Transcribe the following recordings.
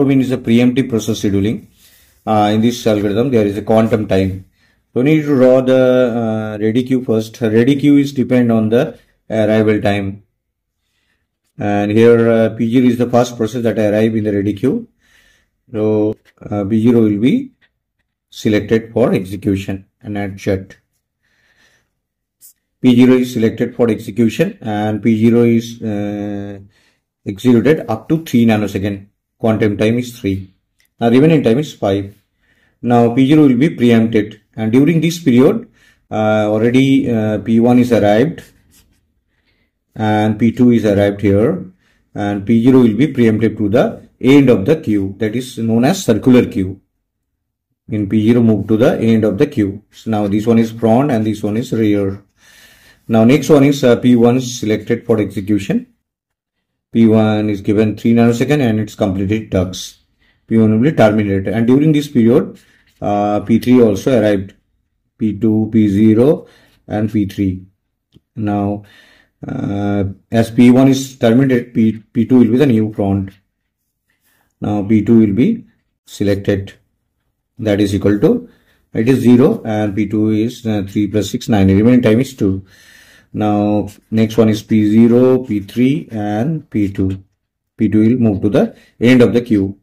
domain is a preemptive process scheduling. Uh, in this algorithm, there is a quantum time. So we need to draw the uh, ready queue first. Ready queue is depend on the arrival time. And here uh, P0 is the first process that arrive in the ready queue. So uh, P0 will be selected for execution and add shut. P0 is selected for execution and P0 is uh, executed up to 3 nanosecond. Quantum time is 3. Now remaining time is 5. Now P0 will be preempted and during this period uh, already uh, P1 is arrived and P2 is arrived here and P0 will be preempted to the end of the queue that is known as circular queue. In P0 move to the end of the queue. So now this one is front and this one is rear. Now next one is uh, P1 is selected for execution. P1 is given 3 nanosecond and it's completed tasks. P1 will be terminated and during this period uh, P3 also arrived. P2, P0 and P3. Now uh, as P1 is terminated, P, P2 will be the new front. Now P2 will be selected. That is equal to, it is 0 and P2 is uh, 3 plus 6, 9. The remaining time is 2. Now next one is P0, P3 and P2. P2 will move to the end of the queue.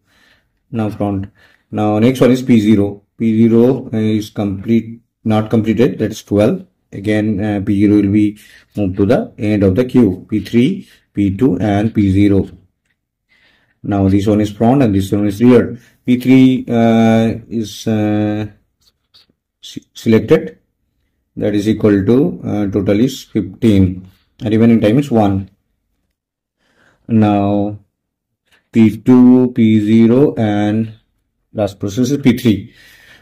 Now front. Now next one is P0. P0 is complete, not completed, that is 12 again uh, P0 will be moved to the end of the queue P3 P2 and P0 now this one is front and this one is rear P3 uh, is uh, selected that is equal to uh, total is 15 and remaining time is 1 now P2 P0 and last process is P3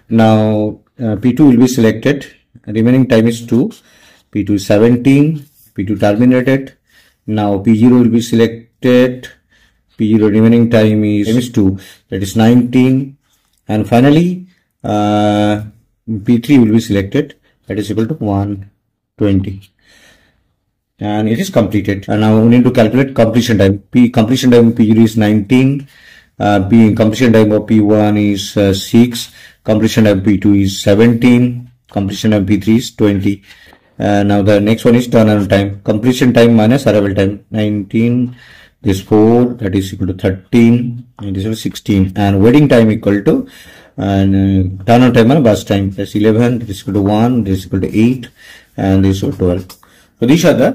now uh, P2 will be selected. Remaining time is 2 p2 is 17 p2 terminated. Now p0 will be selected. P0 remaining time is, time is 2 that is 19 and finally uh, p3 will be selected that is equal to 120 and it is completed. And now we need to calculate completion time. P completion time p0 is 19 uh, p completion time of p1 is uh, 6 completion time p2 is 17 completion of P3 is 20. Uh, now the next one is turnaround time. Completion time minus arrival time 19. This 4 that is equal to 13 and this is 16 and waiting time equal to and uh, turnaround time and burst time that's 11 this is equal to 1 this is equal to 8 and this is 12. So these are the